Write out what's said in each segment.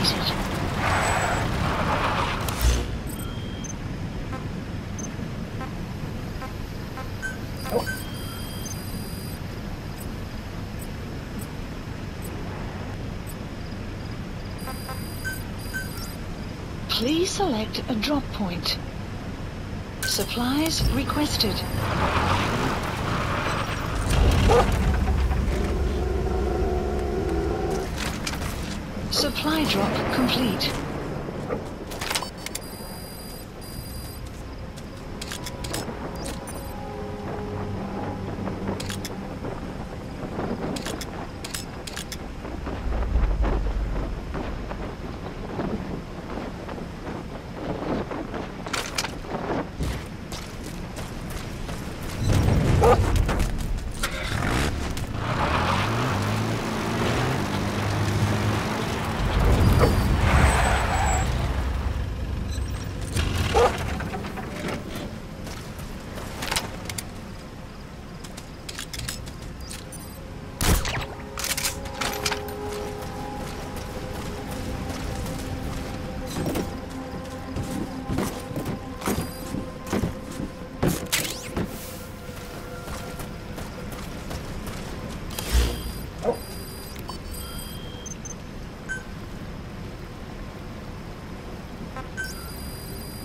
activated. Please select a drop point. Supplies requested. Supply drop complete.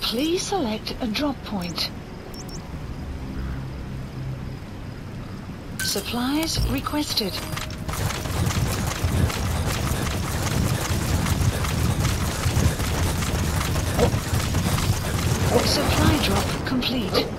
Please select a drop point. Supplies requested. Supply drop complete.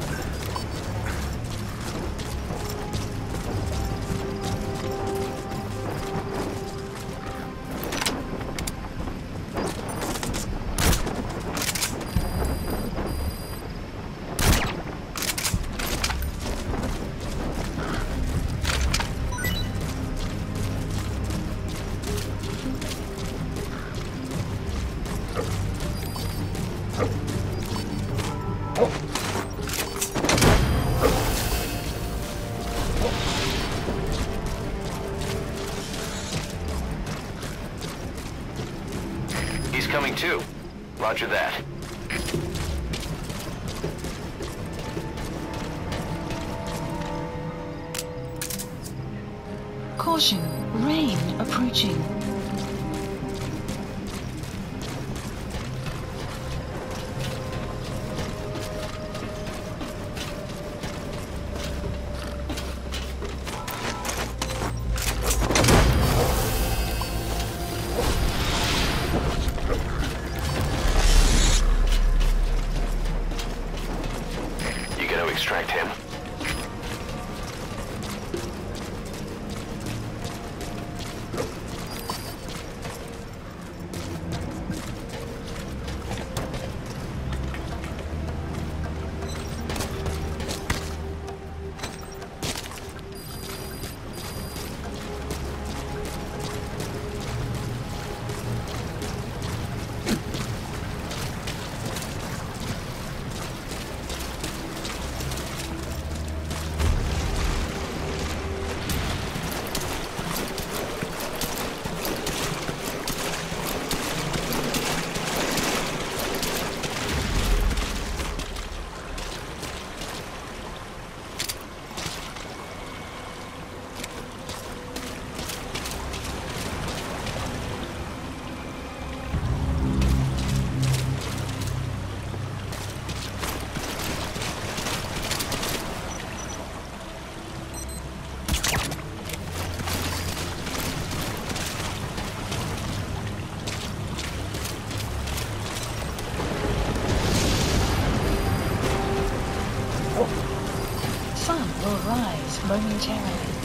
Coming too. Roger that. Caution, rain approaching. You him? Will rise momentarily.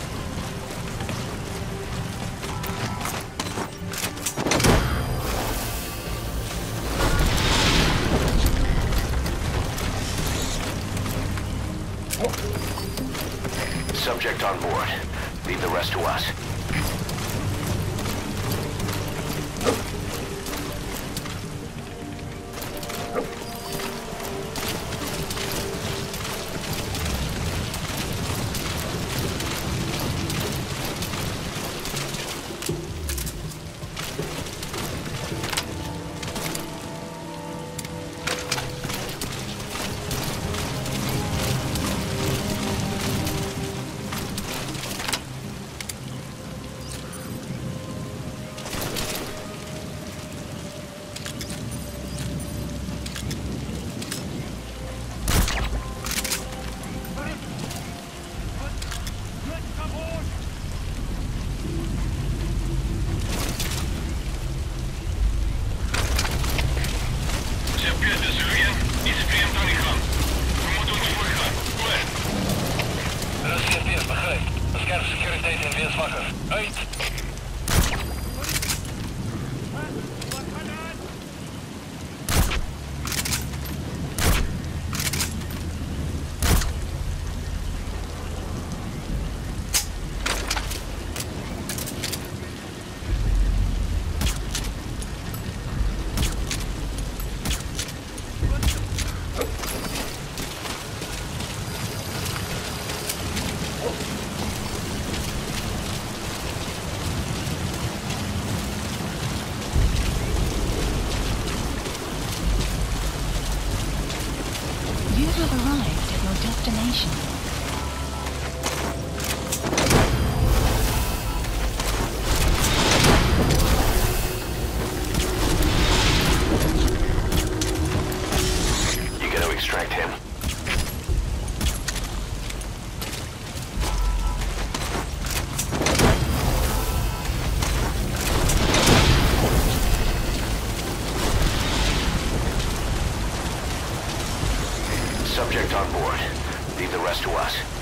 Destination. Rest to us.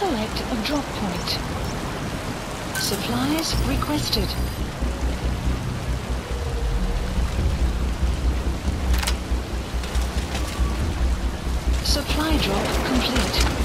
Select a drop point. Supplies requested. Supply drop complete.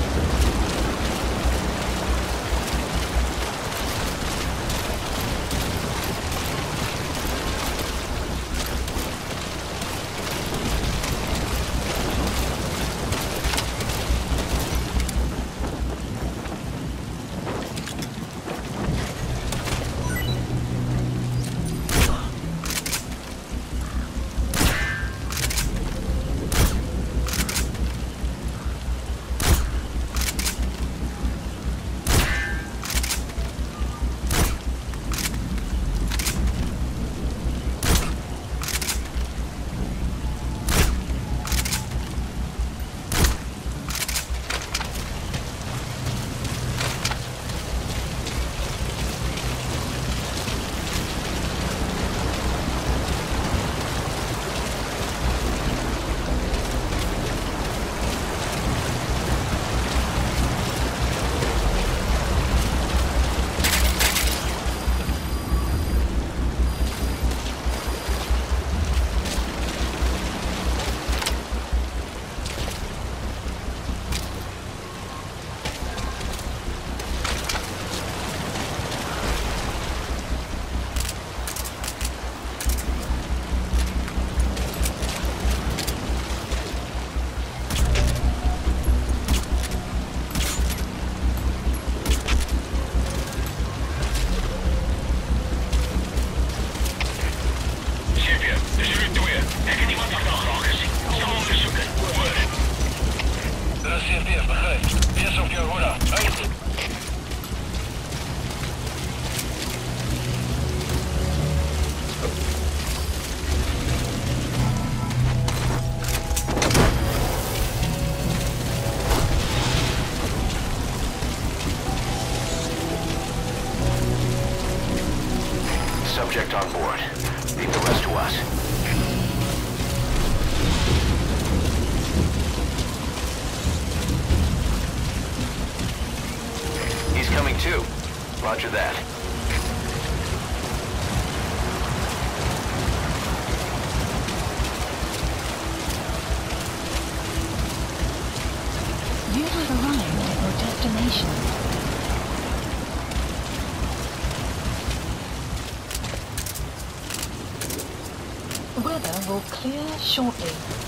Subject on board. Leave the rest to us. He's coming too. Roger that. You have arrived at your destination. 金商品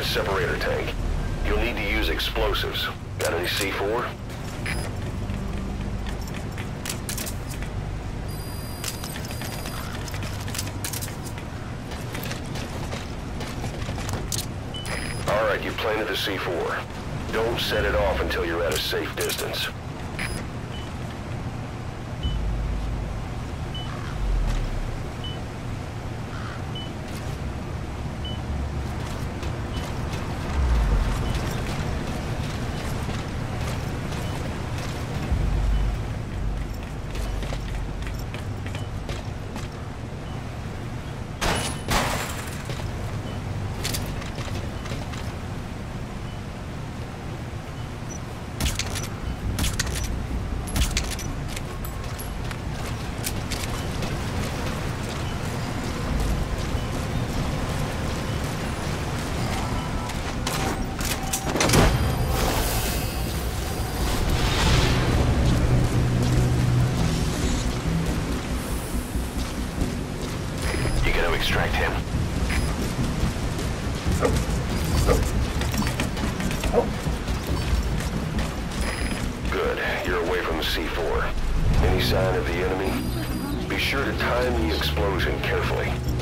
that separator tank. You'll need to use explosives. Got any C4? Alright, you planted the C4. Don't set it off until you're at a safe distance. The explosion carefully.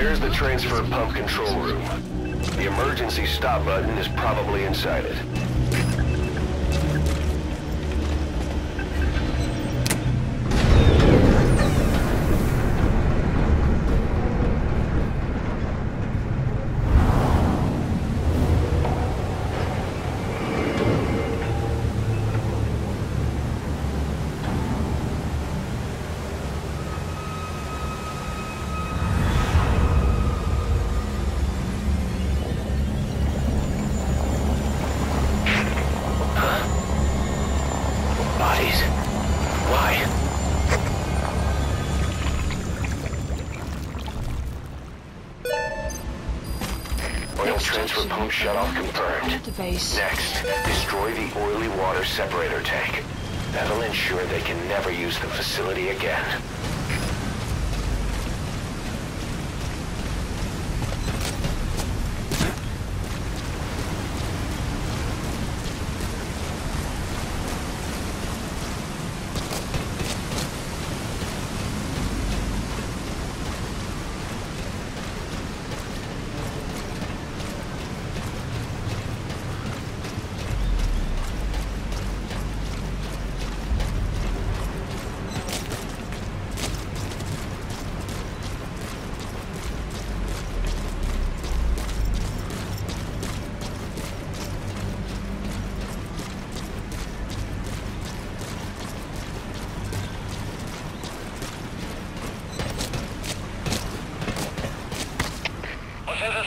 There's the transfer pump control room. The emergency stop button is probably inside it. Shutoff confirmed. Base. Next, destroy the oily water separator tank. That'll ensure they can never use the facility again.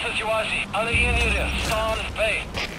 Sytuacji, ale inny stan w bay.